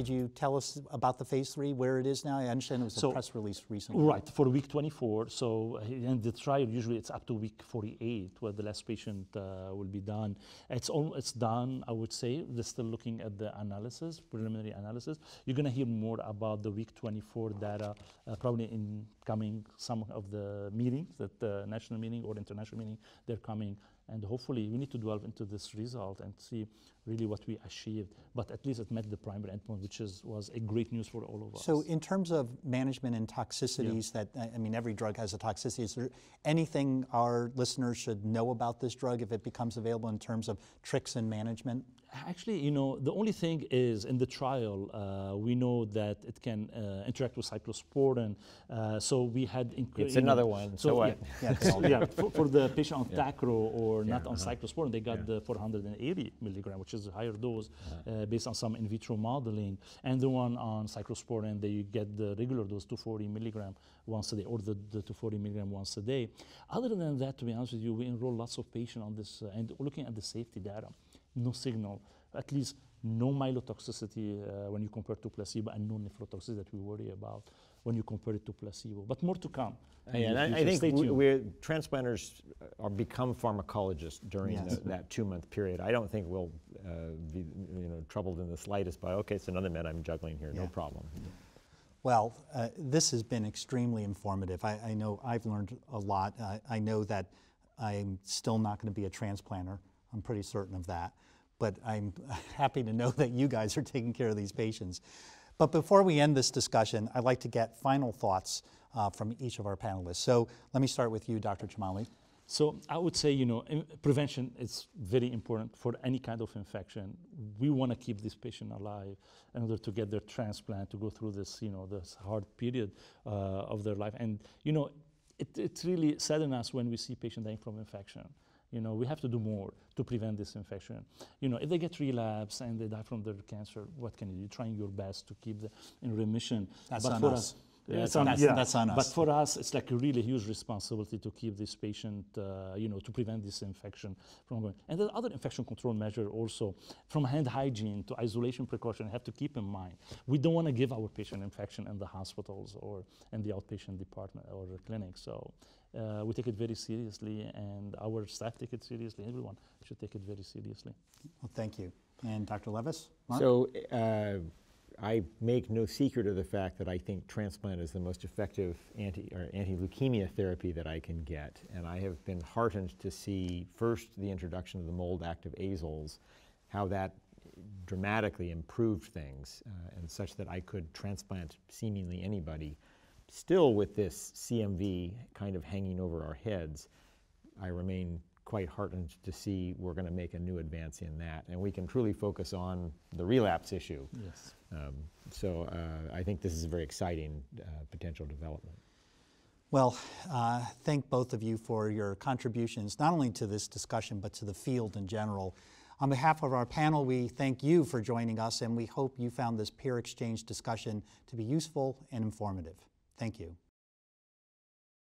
did you tell us about the phase three, where it is now? I understand it was So- a press release recently. Right, for week 24. So uh, in the trial, usually it's up to week 48 where the last patient uh, will be done. It's all it's done, I would say. They're still looking at the analysis, preliminary analysis. You're going to hear more about the week 24 data uh, probably in coming some of the meetings, that the national meeting or international meeting, they're coming. And hopefully, we need to delve into this result and see really what we achieved. But at least it met the primary endpoint, which is, was a great news for all of us. So, in terms of management and toxicities, that I mean, every drug has a toxicity. Is there anything our listeners should know about this drug if it becomes available in terms of tricks in management? Actually, you know, the only thing is in the trial, uh, we know that it can uh, interact with cyclosporin. Uh, so we had. It's you know, another one, so what? Yeah, yeah, for, for the patient on Tacro or not on uh-huh. cyclosporin, they got Yeah. the 480 milligram, which is a higher dose uh, based on some in vitro modeling. And the one on cyclosporin, they get the regular dose, 240 milligram once a day, or the, the 240 milligram once a day. Other than that, to be honest with you, we enroll lots of patients on this, uh, and looking at the safety data, no signal, at least no myelotoxicity uh, when you compare to placebo, and no nephrotoxicity that we worry about when you compare it to placebo. But more to come. in Yeah, and I, I think we, we're, transplanters are become pharmacologists during Yes. the, that two-month period. I don't think we'll uh, be you know troubled in the slightest by okay, it's another med I'm juggling here, no problem. Well, uh, this has been extremely informative. I, I know I've learned a lot. Uh, I know that I'm still not going to be a transplanter. I'm pretty certain of that. But I'm happy to know that you guys are taking care of these patients. But before we end this discussion, I'd like to get final thoughts uh, from each of our panelists. So let me start with you, Dr. Chemaly. So I would say, you know, prevention is very important for any kind of infection. We want to keep this patient alive in order to get their transplant, to go through this, you know, this hard period uh, of their life. And, you know, it, really saddens us when we see patients dying from infection. You know, we have to do more to prevent this infection. You know, if they get relapse and they die from their cancer, what can you do? You're trying your best to keep them in remission. That's But on for us. Yeah, it's That's- on, that's- yeah. that's on But for us, it's like a really huge responsibility to keep this patient, uh, you know, to prevent this infection from going. And the other infection control measure also, from hand hygiene to isolation precaution, have to keep in mind. We don't want to give our patient infection in the hospitals or in the outpatient department or the clinic. So uh, we take it very seriously, and our staff take it seriously. Everyone should take it very seriously. Well, thank you. And Dr. Levis? Mark? So uh, I make no secret of the fact that I think transplant is the most effective anti or anti-leukemia therapy that I can get, and I have been heartened to see first the introduction of the mold active azoles, how that dramatically improved things, uh, and such that I could transplant seemingly anybody. Still, with this CMV kind of hanging over our heads, I remain quite heartened to see we're going to make a new advance in that, and we can truly focus on the relapse issue. Yes. Um, so uh, I think this is a very exciting uh, potential development. Well, uh, thank both of you for your contributions, not only to this discussion, but to the field in general. On behalf of our panel, we thank you for joining us, and we hope you found this peer exchange discussion to be useful and informative. Thank you.